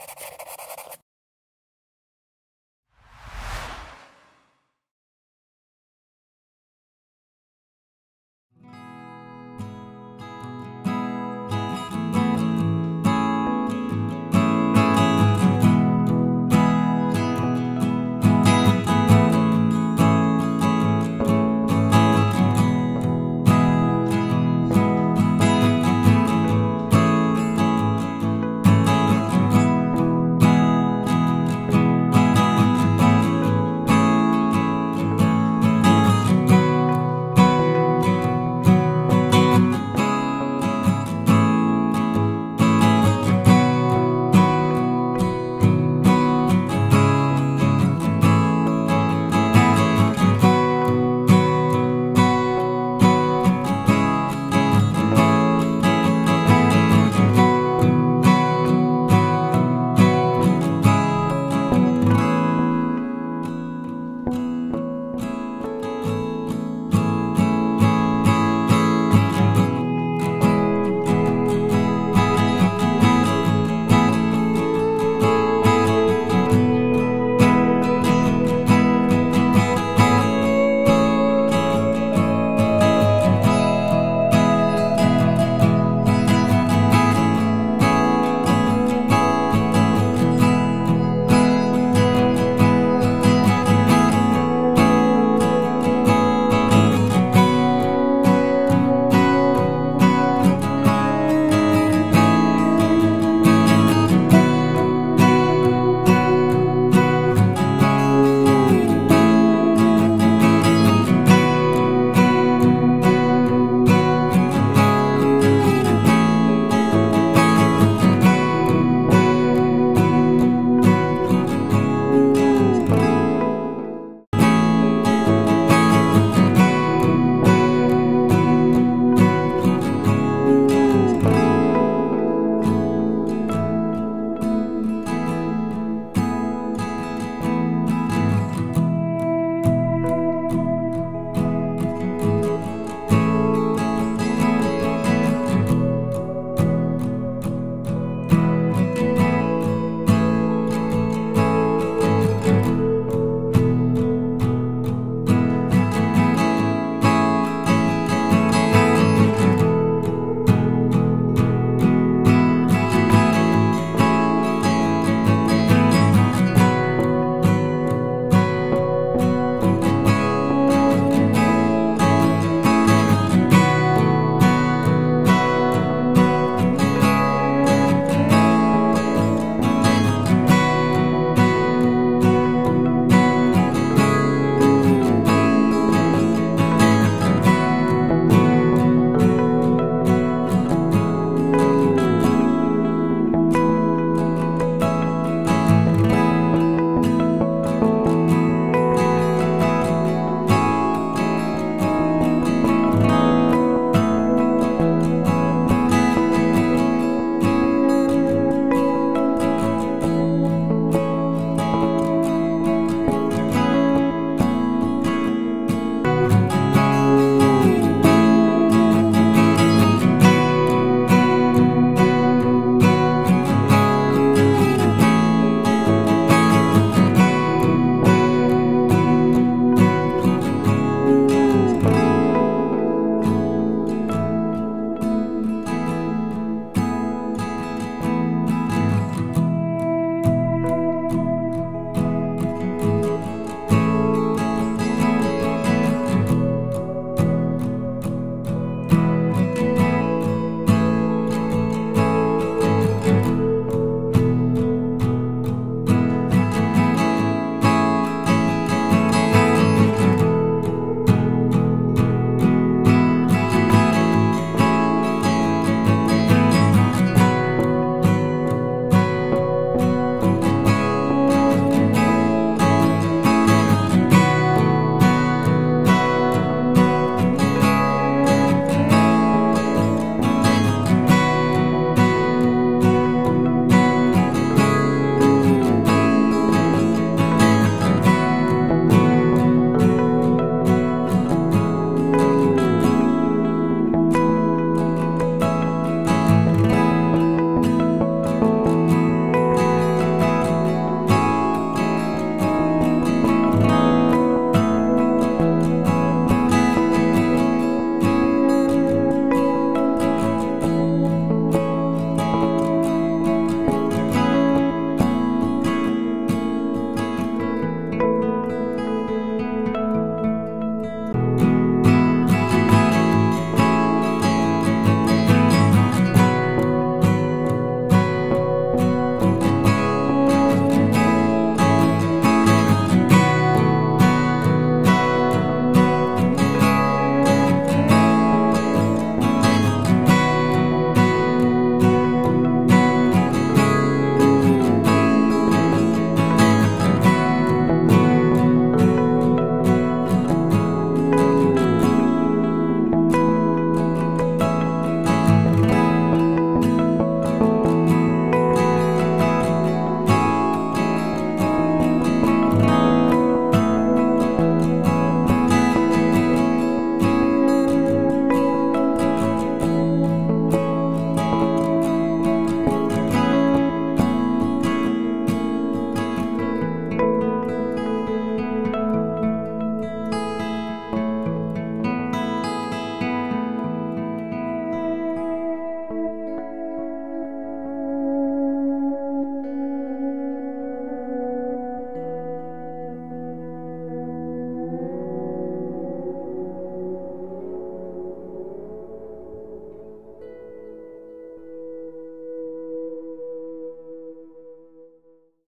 you